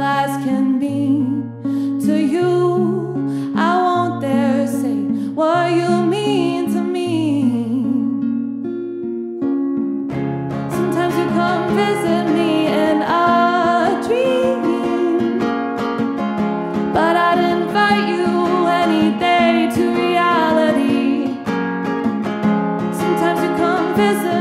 as can be. To you, I won't dare say what you mean to me. Sometimes you come visit me in a dream, but I'd invite you any day to reality. Sometimes you come visit.